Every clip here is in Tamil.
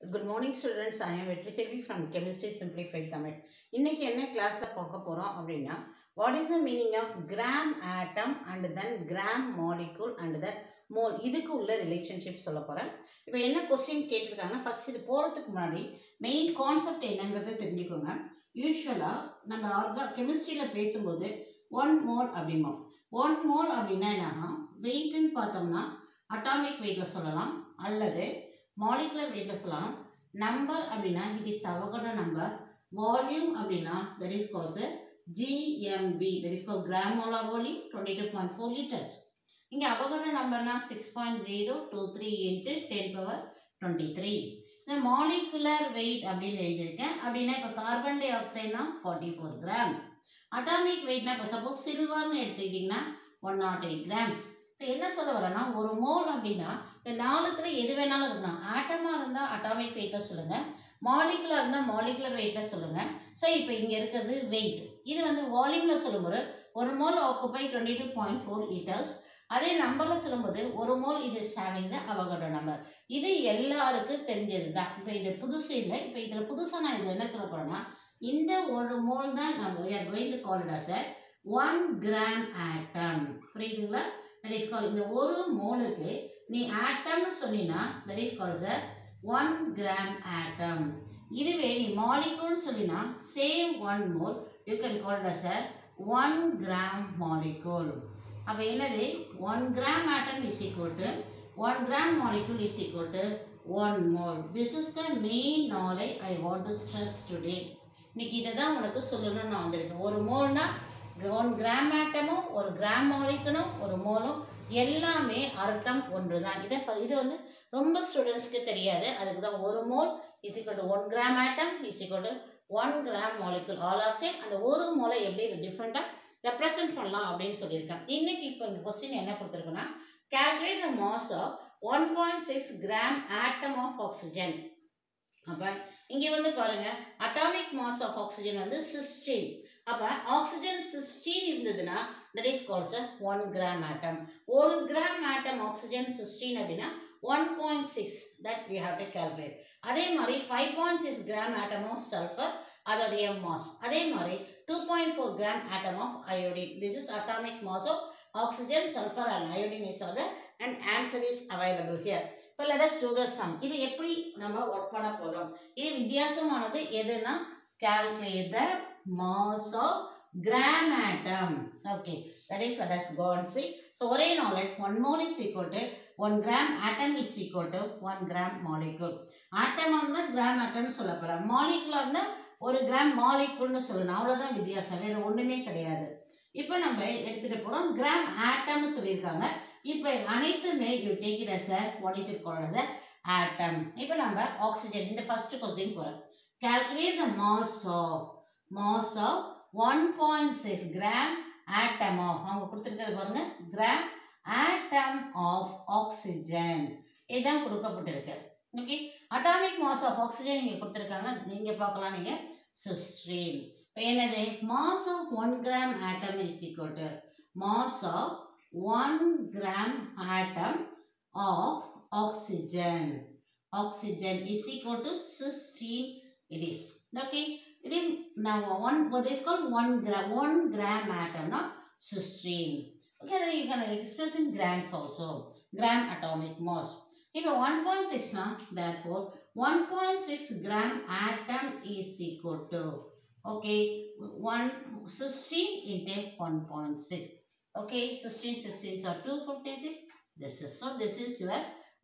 Good morning students I am Vetri Selvi from chemistry simplified Tamil இன்னைக்கு என்ன கிளாஸில் பார்க்க போகிறோம் அப்படின்னா what is the meaning of gram atom and then gram molecule and then mole இதுக்கு உள்ள ரிலேஷன்ஷிப் சொல்ல போகிறேன் இப்போ என்ன கொஸ்டின் கேட்டிருக்காங்கன்னா ஃபர்ஸ்ட் இது போகிறதுக்கு முன்னாடி மெயின் கான்செப்ட் என்னங்கிறத தெரிஞ்சுக்கோங்க. யூஸ்வலாக நம்ம ஆர்கா கெமிஸ்ட்ரியில் பேசும்போது ஒன் மோல் அப்படிம்போம். ஒன் மோல் அப்படின்னா என்னன்னா வெயிட்னு பார்த்தோம்னா அட்டாமிக் வெயிட்டில் சொல்லலாம். அல்லது மாலிகுலர் வெயிட்டில் சொல்லலாம். நம்பர் அப்படின்னா it is Avogadro number volume அப்படின்னா that is calls GMB that is call gram molar volume twenty two point four litres இங்கே Avogadro நம்பர்னா six point zero two three into ten power twenty three இந்த மாலிகுலர் வெயிட் அப்படின்னு எழுதியிருக்கேன். அப்படின்னா இப்போ கார்பன் டை ஆக்சைட்னா ஃபார்ட்டி ஃபோர் கிராம்ஸ் அட்டாமிக் வெயிட்னா இப்போ சப்போஸ் சில்வர்னு எடுத்துக்கிட்டிங்கன்னா ஒன் நாட் எயிட் கிராம்ஸ் இப்போ என்ன சொல்ல வரேன்னா ஒரு மோல் அப்படின்னா இந்த நாலுத்துல எது வேணாலும் இருக்கணும் ஆட்டமாக இருந்தால் அட்டாமிக் வெயிட்டில் சொல்லுங்கள் மாலிகுலர் இருந்தால் மாலிகுலர் வெயிட்டில் சொல்லுங்கள் ஸோ இப்போ இங்கே இருக்கிறது வெயிட் இது வந்து வால்யூமில் சொல்லும்போது ஒரு mole occupy twenty two point four litres அதே நம்பரில் சொல்லும்போது ஒரு மோல் இது is having the Avogadro number இது எல்லாருக்கும் தெரிஞ்சது தான் இப்போ இது புதுசு இல்லை. இப்போ இதில் புதுசாக நான் இதில் என்ன சொல்ல போகிறேன்னா இந்த ஒரு மோல் தான் நம்ம we are call to call one gram atom புரியுதுங்களா? தட் இஸ் கால் இந்த ஒரு மோலுக்கு நீ ஆட்டம்னு சொன்னீங்கன்னா that is call a one gram atom இதுவே நீ மாலிகூல்னு சொல்லினா same one mole you can call as a one gram molecule அப்போ என்னது? One gram atom is equal to one gram molecule is equal to one mole this is the main knowledge I want to stress today இன்னைக்கு இதை தான் உங்களுக்கு சொல்லணும்னு நான் வந்திருக்கேன். ஒரு மோல்னா ஒன் கிராம் ஆட்டமும் ஒரு கிராம் மொழிக்கணும் ஒரு மோலும் எல்லாமே அர்த்தம் ஒன்று தான் இதை இது வந்து ரொம்ப ஸ்டூடெண்ட்ஸ்க்கு தெரியாது. அதுக்கு தான் ஒரு mole is to one gram atom is to one gram molecule all are same அந்த ஒரு மோலை எப்படி டிஃப்ரெண்ட்டாக ரெப்ரசன்ட் பண்ணலாம் அப்படின்னு சொல்லியிருக்கேன் இன்னைக்கு இப்போ இந்த கொஸ்டின் என்ன கொடுத்துருக்குன்னா calculate the mass of 1.6 gram atom of oxygen. அப்போ இங்கே வந்து பாருங்க அட்டாமிக் மாஸ் ஆஃப் ஆக்சிஜன் வந்து சிக்ஸ்டீன் அப்போ ஆக்சிஜன் சிக்ஸ்டீன் இருந்ததுன்னா that is calls one gram atom ஒரு கிராம் ஆட்டம் ஆக்சிஜன் சிக்ஸ்டீன் அப்படின்னா one point six that we have to calculate அதே மாதிரி five point six gram atom of sulphur அதோடைய மாஸ் அதே மாதிரி two point four gram atom of iodine this is atomic mass of oxygen sulphur and iodine is are the and answer is available here இப்போ let us do the sum. இது எப்படி நம்ம ஒர்க் பண்ண போகிறோம் இது வித்தியாசமானது எதுனா calculate the mass of gram atom. Okay, that is what has go and see. So ஒரே knowledge, one mole is equal to one gram atom is equal to one gram molecule. Atom வந்து கிராம் ஆட்டம்னு சொல்ல போறோம் மாலிகுலர் இருந்தா ஒரு கிராம் மாலிகுல்னு சொல்லணும். அவ்வளோதான் வித்தியாசம். வேறு ஒன்றுமே கிடையாது. இப்போ நம்ம எடுத்துகிட்டு போகிறோம் கிராம் ஆட்டம்னு சொல்லியிருக்காங்க. இப்போ அனைத்துமே you take it as what is it called as atom இப்போ நம்ம ஆக்சிஜன் இந்த ஃபர்ஸ்ட் கொஸ்டின் போகிறோம் calculate the mass of mass of one point six gram atom of அவங்க கொடுத்துருக்கிறது பாருங்க கிராம் ஆட்டம் ஆஃப் ஆக்சிஜன் இதுதான் கொடுக்கப்பட்டிருக்கு. Okay atomic mass of oxygen இங்கே கொடுத்துருக்காங்க. நீங்கள் பார்க்கலாம் நீங்கள் சிஸ்டீன் இப்போ என்னது? Mass of one gram atom is equal to mass of one gram atom of oxygen oxygen is equal to sixteen it is okay It is now one what is called one gram one gram atom, no? Cysteine. Okay, then you can express in grams also. Gram atomic mass. If 1.6 now, therefore 1.6 gram atom is equal to okay one cysteine into 1.6. Okay, cysteine cysteines are 256. This is so. This is your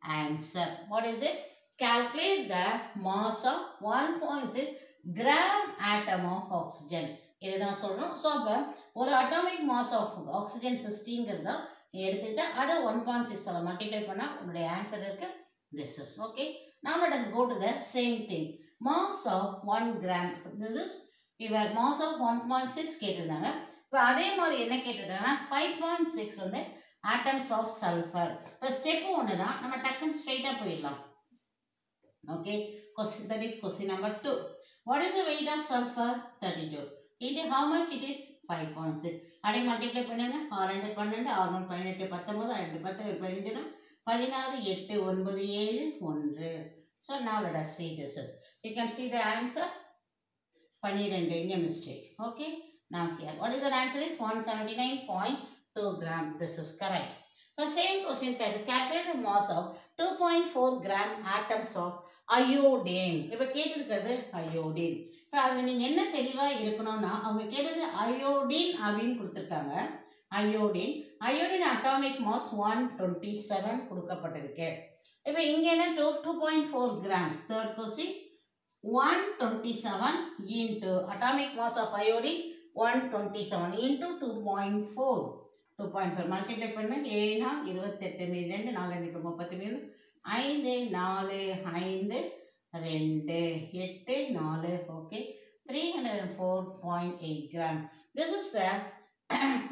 answer. What is it? Calculate the mass of 1.6 gram atom of oxygen இதுதான் சொல்கிறோம் ஸோ அப்போ ஒரு அட்டாமிக் மாஸ் ஆஃப் ஆக்சிஜன் சிக்ஸ்டிங்கிறது தான் எடுத்துக்கிட்டால் எடுத்துக்கிட்டு அதை ஒன் பாயிண்ட் சிக்ஸ் மல்டிப்ளை பண்ணால் உங்களுடைய ஆன்சர் இருக்கு this is okay now let us go to the same thing. Mass of 1 gram. This is இவர் mass of 1.6 கேட்டிருந்தாங்க. இப்போ அதே மாதிரி என்ன கேட்டிருக்காங்கன்னா ஃபைவ் பாயிண்ட் சிக்ஸ் வந்து ஆட்டம்ஸ் ஆஃப் சல்ஃபர் இப்போ ஸ்டெப் ஒன்று தான் நம்ம டக்குன்னு ஸ்ட்ரெயிட்டாக போயிடலாம். Okay question that is question number two What is the weight of sulfur? 32. Into how much it is? 5.6. அப்படியே மல்டிப்ளை பண்ணுங்க ஆறு ரெண்டு பன்னெண்டு ஆறு மூணு பதினெட்டு பத்தொன்பது ரெண்டு பத்து பதினஞ்சுனா பதினாறு எட்டு ஒன்பது ஏழு ஒன்று So now let us see this is. You can see the answer. பன்னிரெண்டு இங்கே mistake. Okay. Now here. What is the answer is 179.2 gram. This is correct. The same question that calculate the mass of 2.4 gram atoms of iodine. இப்போ கேட்டிருக்கிறது அயோடின். இப்போ அதில் நீங்கள் என்ன தெளிவாக இருக்கணும்னா அவங்க கேட்டது அயோடின் அப்படின்னு கொடுத்துருக்காங்க. Iodine. Iodine atomic mass one twenty seven கொடுக்கப்பட்டிருக்கு. இப்போ இங்கே என்ன two two point four grams third question one twenty seven into atomic mass of iodine one twenty seven into two point four two point four multiply பண்ணுங்க. ஏன்னா இருபத்தெட்டு மீது ரெண்டு நாலு ரெண்டு முப்பத்தி மீது. ஐந்து நாலு ஐந்து ரெண்டு எட்டு நாலு okay three hundred and four point eight gram this is the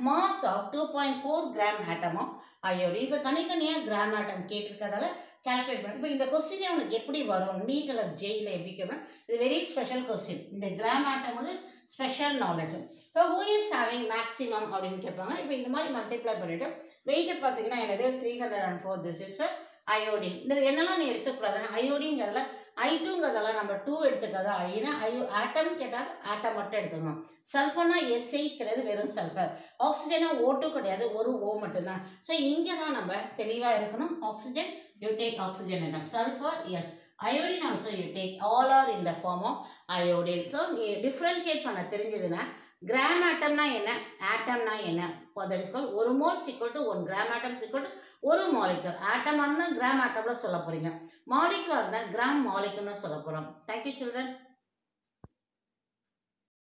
mass of two point four gram ஆட்டமும் அயோடி இப்போ தனித்தனியாக கிராம் ஆட்டம் கேட்டிருக்கதால கால்குலேட் பண்ணி இப்போ இந்த கொஸ்டினே உனக்கு எப்படி வரும்? நீட்டில் ஜெயில் எப்படி கேட்பேன்? இது வெரி ஸ்பெஷல் கொஸ்டின் இந்த கிராம் ஆட்டம் வந்து ஸ்பெஷல் நாலேஜ் இப்போ ஹூ இஸ் ஹேவிங் மேக்ஸிமம் அப்படின்னு கேட்பாங்க. இப்போ இந்த மாதிரி மல்டிப்ளை பண்ணிவிட்டு வெயிட்டு பார்த்தீங்கன்னா என்னது? Three hundred and four this is iodine இந்த என்னெல்லாம் நீ எடுத்துக்கூடாதுன்னா அயோடிங்கிறதுல ஐ டூங்கிறதெல்லாம் நம்ம டூ எடுத்துக்காதா ஐனா ஐயோ ஆட்டம் கேட்டால் ஆட்டம் மட்டும் எடுத்துக்கணும். சல்ஃபர்னா எஸ்ஐ கிடையாது வெறும் சல்ஃபர் ஆக்சிஜனா ஓட்டும் கிடையாது ஒரு ஓ மட்டும்தான். ஸோ இங்கே தான் நம்ம தெளிவாக இருக்கணும். ஆக்சிஜன் யூ டேக் ஆக்சிஜன் என்ன sulphur S iodine also you take all are in the form of iodine so நீ டிஃப்ரென்ஷியேட் பண்ண தெரிஞ்சதுன்னா கிராம் ஆட்டம்னா என்ன? ஆட்டம்னா என்ன? தட் இஸ் கால் ஒரு mole equal to one gram atom equal to ஒரு மாலிக்கல் ஆட்டமாக இருந்தால் கிராம் ஆட்டமில் சொல்ல போகிறீங்க மாலிகுலாக இருந்தால் கிராம் மாலிக்கல்னு சொல்ல போகிறோம் தேங்க்யூ சில்ட்ரன்